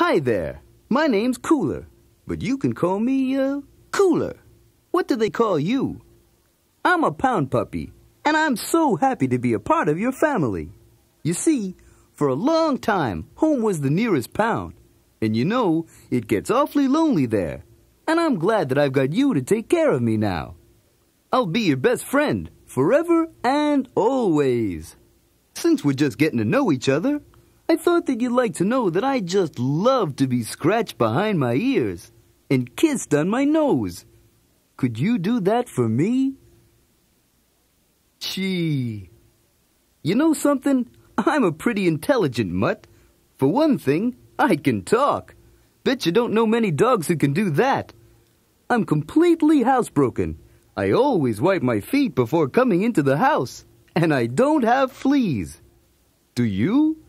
Hi there. My name's Cooler, but you can call me, uh, Cooler. What do they call you? I'm a pound puppy, and I'm so happy to be a part of your family. You see, for a long time, home was the nearest pound. And you know, it gets awfully lonely there. And I'm glad that I've got you to take care of me now. I'll be your best friend, forever and always. Since we're just getting to know each other, I thought that you'd like to know that I just love to be scratched behind my ears and kissed on my nose. Could you do that for me? Gee. You know something? I'm a pretty intelligent mutt. For one thing, I can talk. Bet you don't know many dogs who can do that. I'm completely housebroken. I always wipe my feet before coming into the house, and I don't have fleas. Do you?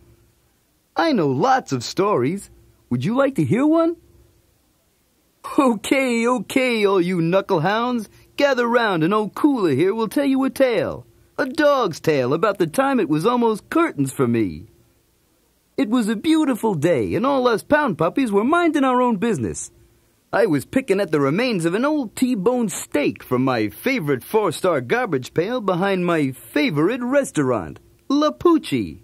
I know lots of stories. Would you like to hear one? Okay, okay, all you knucklehounds. Gather round and old Cooler here will tell you a tale. A dog's tale about the time it was almost curtains for me. It was a beautiful day, and all us pound puppies were minding our own business. I was picking at the remains of an old T-bone steak from my favorite four-star garbage pail behind my favorite restaurant, La Pucci.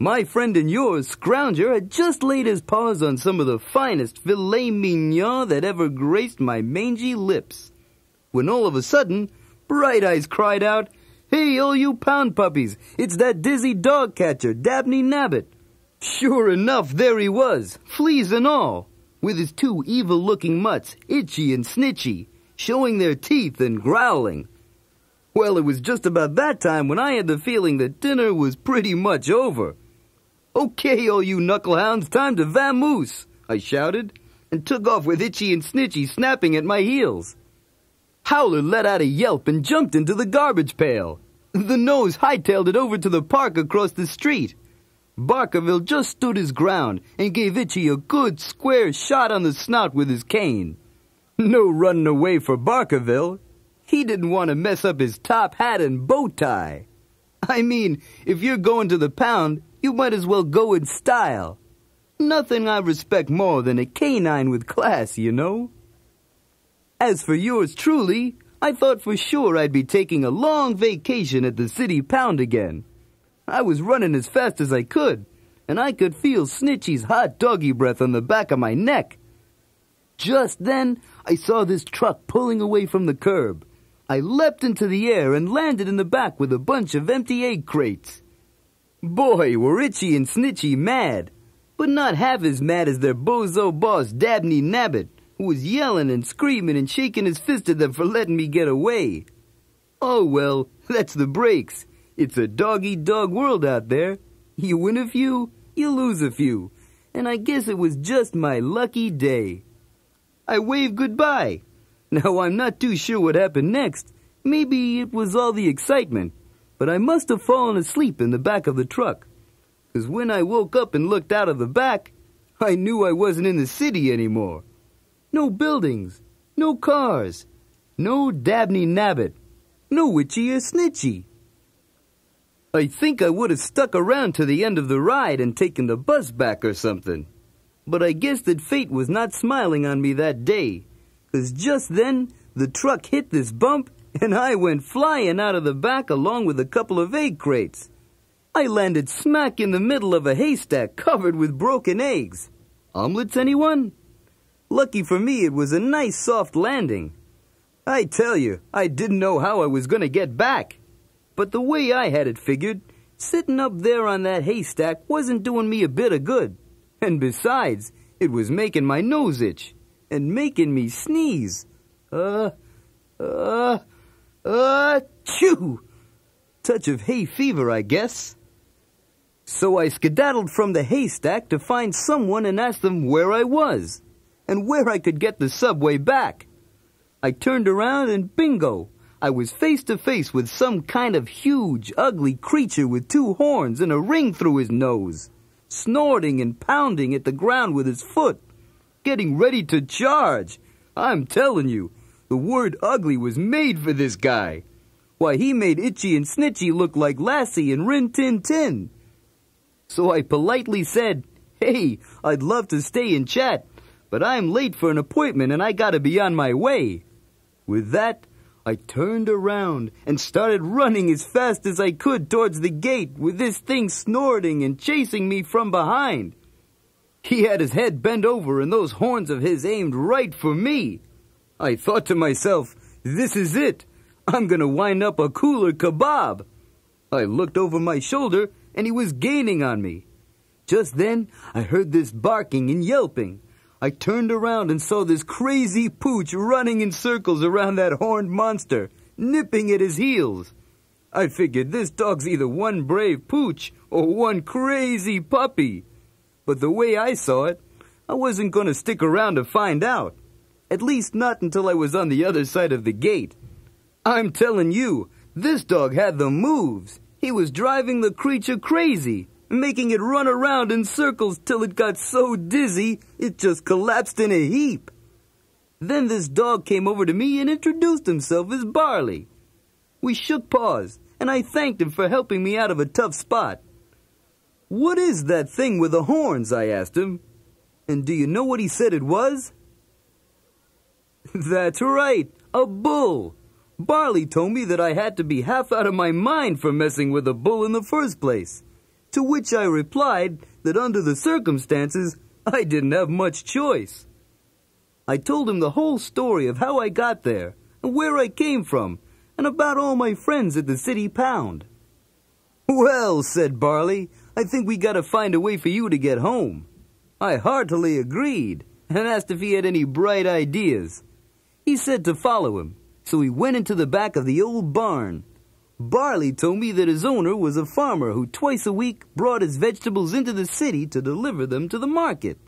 My friend and yours, Scrounger, had just laid his paws on some of the finest filet mignon that ever graced my mangy lips. When all of a sudden, Bright Eyes cried out, Hey, all you pound puppies, it's that dizzy dog catcher, Dabney Nabbit. Sure enough, there he was, fleas and all, with his two evil-looking mutts, Itchy and Snitchy, showing their teeth and growling. Well, it was just about that time when I had the feeling that dinner was pretty much over. Okay, all you knucklehounds, time to vamoose, I shouted, and took off with Itchy and Snitchy snapping at my heels. Howler let out a yelp and jumped into the garbage pail. The nose hightailed it over to the park across the street. Barkerville just stood his ground and gave Itchy a good square shot on the snout with his cane. No running away for Barkerville. He didn't want to mess up his top hat and bow tie. I mean, if you're going to the pound, you might as well go in style. Nothing I respect more than a canine with class, you know. As for yours truly, I thought for sure I'd be taking a long vacation at the city pound again. I was running as fast as I could, and I could feel Snitchy's hot doggy breath on the back of my neck. Just then, I saw this truck pulling away from the curb. I leapt into the air and landed in the back with a bunch of empty egg crates. Boy, were Itchy and Snitchy mad, but not half as mad as their bozo boss Dabney Nabbit who was yelling and screaming and shaking his fist at them for letting me get away. Oh well, that's the breaks. It's a dog-eat-dog world out there. You win a few, you lose a few. And I guess it was just my lucky day. I waved goodbye. Now I'm not too sure what happened next. Maybe it was all the excitement. But I must have fallen asleep in the back of the truck. Because when I woke up and looked out of the back, I knew I wasn't in the city anymore. No buildings, no cars, no Dabney Nabbit, no Itchy or Snitchy. I think I would have stuck around to the end of the ride and taken the bus back or something. But I guess that fate was not smiling on me that day, 'cause just then the truck hit this bump and I went flying out of the back along with a couple of egg crates. I landed smack in the middle of a haystack covered with broken eggs. Omelets, anyone? Lucky for me, it was a nice soft landing. I tell you, I didn't know how I was going to get back. But the way I had it figured, sitting up there on that haystack wasn't doing me a bit of good. And besides, it was making my nose itch and making me sneeze. Uh, uh, uh, chew! Touch of hay fever, I guess. So I skedaddled from the haystack to find someone and ask them where I was and where I could get the subway back. I turned around and bingo, I was face to face with some kind of huge, ugly creature with two horns and a ring through his nose, snorting and pounding at the ground with his foot, getting ready to charge. I'm telling you, the word ugly was made for this guy. Why, he made Itchy and Snitchy look like Lassie and Rin Tin Tin. So I politely said, Hey, I'd love to stay and chat, but I'm late for an appointment and I gotta be on my way. With that, I turned around and started running as fast as I could towards the gate with this thing snorting and chasing me from behind. He had his head bent over and those horns of his aimed right for me. I thought to myself, this is it. I'm gonna wind up a cooler kebab. I looked over my shoulder and he was gaining on me. Just then, I heard this barking and yelping. I turned around and saw this crazy pooch running in circles around that horned monster, nipping at his heels. I figured this dog's either one brave pooch or one crazy puppy. But the way I saw it, I wasn't going to stick around to find out. At least not until I was on the other side of the gate. I'm telling you, this dog had the moves. He was driving the creature crazy, making it run around in circles till it got so dizzy it just collapsed in a heap. Then this dog came over to me and introduced himself as Barley. We shook paws, and I thanked him for helping me out of a tough spot. What is that thing with the horns? I asked him. And do you know what he said it was? That's right, a bull. Barley told me that I had to be half out of my mind for messing with a bull in the first place. To which I replied that under the circumstances, I didn't have much choice. I told him the whole story of how I got there, and where I came from, and about all my friends at the city pound. Well, said Barley, I think we gotta find a way for you to get home. I heartily agreed, and asked if he had any bright ideas. He said to follow him, so we went into the back of the old barn. Barley told me that his owner was a farmer who twice a week brought his vegetables into the city to deliver them to the market.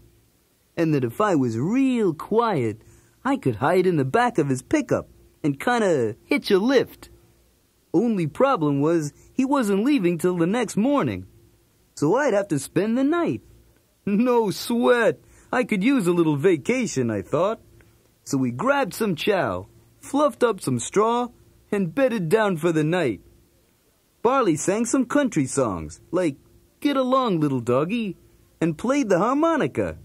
And that if I was real quiet, I could hide in the back of his pickup and kinda hitch a lift. Only problem was he wasn't leaving till the next morning. So I'd have to spend the night. No sweat. I could use a little vacation, I thought. So we grabbed some chow, fluffed up some straw, and bedded down for the night. Barley sang some country songs, like Get Along, Little Doggy, and played the harmonica.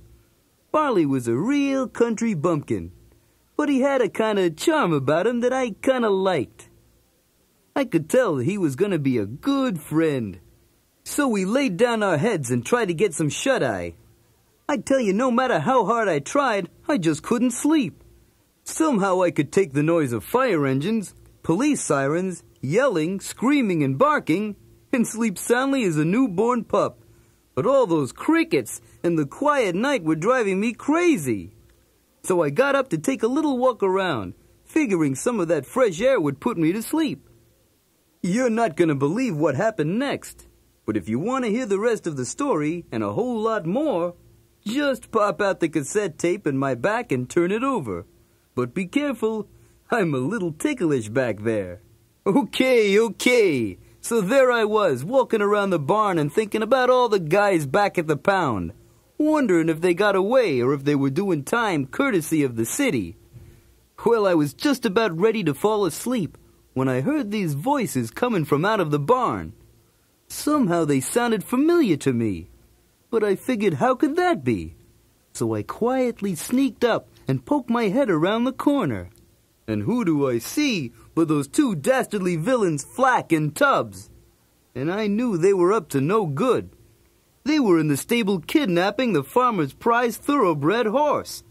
Barley was a real country bumpkin, but he had a kind of charm about him that I kind of liked. I could tell he was going to be a good friend. So we laid down our heads and tried to get some shut-eye. I tell you, no matter how hard I tried, I just couldn't sleep. Somehow I could take the noise of fire engines, police sirens, yelling, screaming, and barking, and sleep soundly as a newborn pup. But all those crickets and the quiet night were driving me crazy. So I got up to take a little walk around, figuring some of that fresh air would put me to sleep. You're not gonna believe what happened next. But if you want to hear the rest of the story and a whole lot more, just pop out the cassette tape in my back and turn it over. But be careful, I'm a little ticklish back there. Okay, okay. So there I was, walking around the barn and thinking about all the guys back at the pound, wondering if they got away or if they were doing time courtesy of the city. Well, I was just about ready to fall asleep when I heard these voices coming from out of the barn. Somehow they sounded familiar to me, but I figured how could that be? So I quietly sneaked up and poke my head around the corner. And who do I see but those two dastardly villains, Flack and Tubbs? And I knew they were up to no good. They were in the stable kidnapping the farmer's prize thoroughbred horse.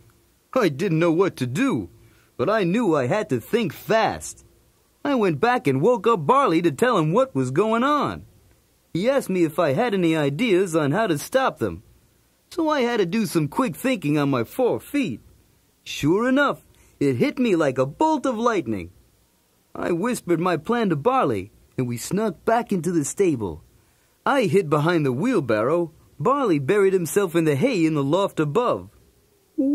I didn't know what to do, but I knew I had to think fast. I went back and woke up Barley to tell him what was going on. He asked me if I had any ideas on how to stop them. So I had to do some quick thinking on my four feet. Sure enough, it hit me like a bolt of lightning. I whispered my plan to Barley, and we snuck back into the stable. I hid behind the wheelbarrow. Barley buried himself in the hay in the loft above. Ooh,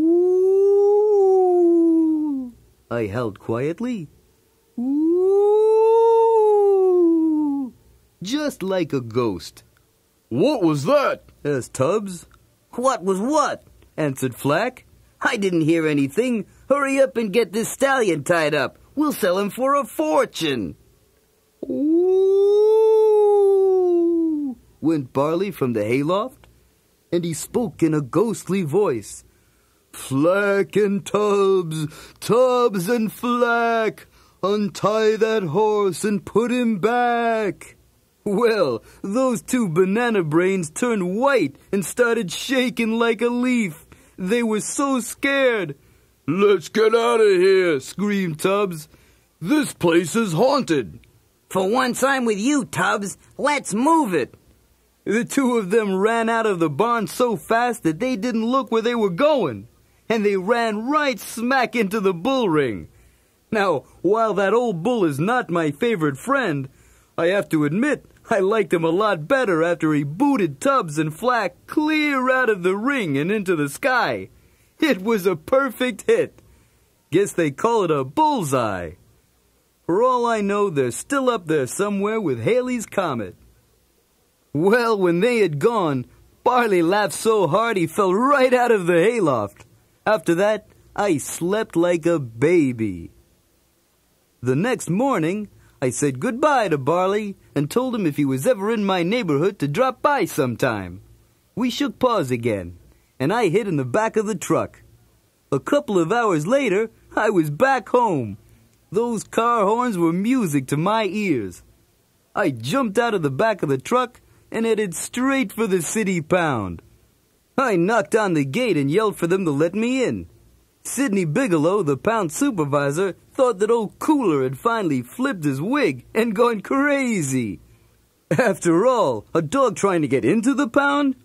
I held quietly. Ooh, just like a ghost. What was that? asked Tubbs. What was what? answered Flack. I didn't hear anything. Hurry up and get this stallion tied up. We'll sell him for a fortune. Ooh, went Barley from the hayloft. and he spoke in a ghostly voice. Flack and Tubbs, Tubbs and Flack, untie that horse and put him back. Well, those two banana brains turned white and started shaking like a leaf. They were so scared. Let's get out of here, screamed Tubbs. This place is haunted. For once I'm with you, Tubbs. Let's move it. The two of them ran out of the barn so fast that they didn't look where they were going, and they ran right smack into the bull ring. Now, while that old bull is not my favorite friend, I have to admit I liked him a lot better after he booted Tubbs and Flack clear out of the ring and into the sky. It was a perfect hit. Guess they call it a bullseye. For all I know, they're still up there somewhere with Halley's Comet. Well, when they had gone, Barley laughed so hard he fell right out of the hayloft. After that, I slept like a baby. The next morning, I said goodbye to Barley and told him if he was ever in my neighborhood to drop by sometime. We shook paws again, and I hid in the back of the truck. A couple of hours later, I was back home. Those car horns were music to my ears. I jumped out of the back of the truck and headed straight for the city pound. I knocked on the gate and yelled for them to let me in. Sidney Bigelow, the pound supervisor, thought that old Cooler had finally flipped his wig and gone crazy. After all, a dog trying to get into the pound?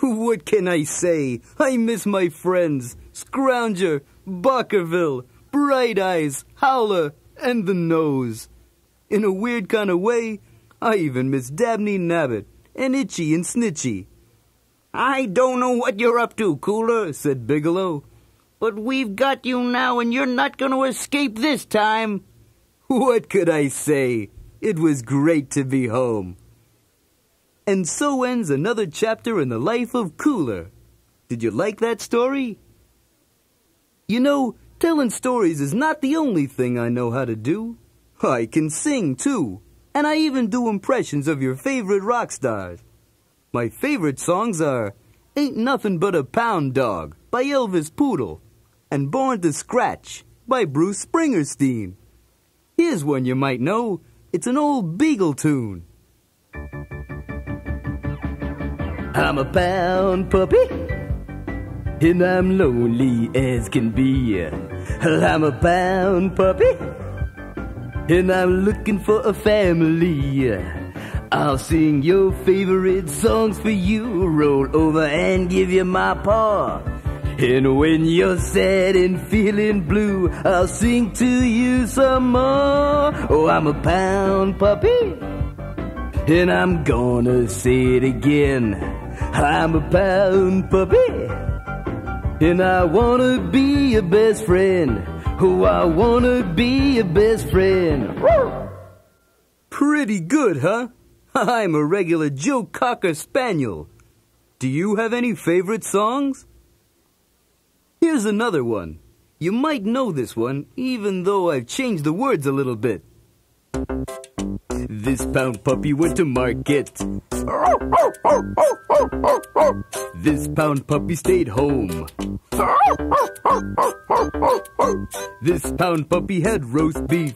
What can I say? I miss my friends, Scrounger, Barkerville, Bright Eyes, Howler, and the Nose. In a weird kind of way, I even miss Dabney Nabbit and Itchy and Snitchy. I don't know what you're up to, Cooler, said Bigelow. But we've got you now, and you're not going to escape this time. What could I say? It was great to be home. And so ends another chapter in the life of Cooler. Did you like that story? You know, telling stories is not the only thing I know how to do. I can sing too, and I even do impressions of your favorite rock stars. My favorite songs are Ain't Nothing But a Pound Dog by Elvis Poodle and Born to Scratch by Bruce Springsteen. Here's one you might know. It's an old Beagle tune. I'm a pound puppy, and I'm lonely as can be. I'm a pound puppy, and I'm looking for a family. I'll sing your favorite songs for you, roll over and give you my paw. And when you're sad and feeling blue, I'll sing to you some more. Oh, I'm a pound puppy, and I'm gonna say it again. I'm a pound puppy, and I wanna be your best friend. Oh, I wanna be your best friend. Pretty good, huh? I'm a regular Joe Cocker Spaniel. Do you have any favorite songs? Here's another one. You might know this one, even though I've changed the words a little bit. This pound puppy went to market. This pound puppy stayed home. This pound puppy had roast beef.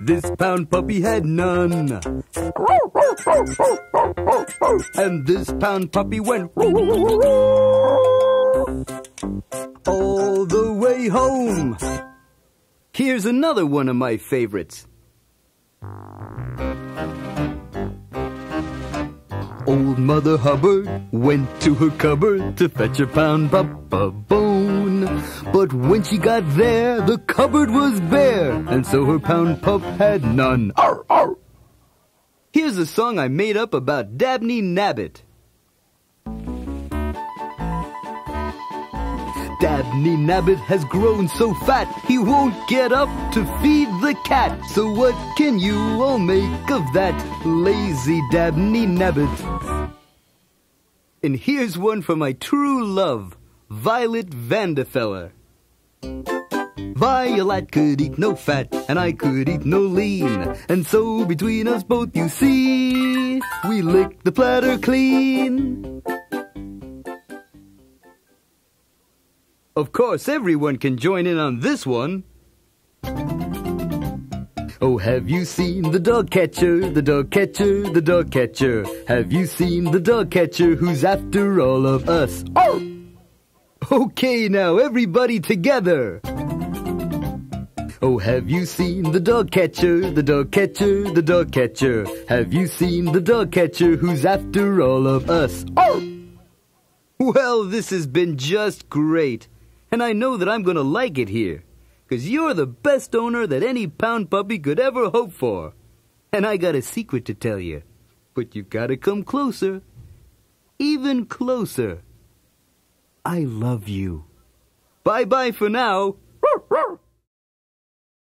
This pound puppy had none. And this pound puppy went all the way home. Here's another one of my favorites. Old Mother Hubbard went to her cupboard to fetch a pound a bone. But when she got there, the cupboard was bare, and so her pound pup had none. Arr, arr. Here's a song I made up about Dabney Nabbit. Dabney Nabbit has grown so fat he won't get up to feed the cat. So what can you all make of that lazy Dabney Nabbit? And here's one for my true love, Violet Vanderfeller. Violet could eat no fat, and I could eat no lean. And so between us both, you see, we lick the platter clean. Of course, everyone can join in on this one. Oh, have you seen the dog catcher, the dog catcher, the dog catcher? Have you seen the dog catcher who's after all of us? Oh! Okay, now everybody together. Oh, have you seen the dog catcher, the dog catcher, the dog catcher? Have you seen the dog catcher who's after all of us? Oh! Well, this has been just great. And I know that I'm going to like it here. Because you're the best owner that any pound puppy could ever hope for. And I got a secret to tell you. But you've got to come closer. Even closer. I love you. Bye bye for now.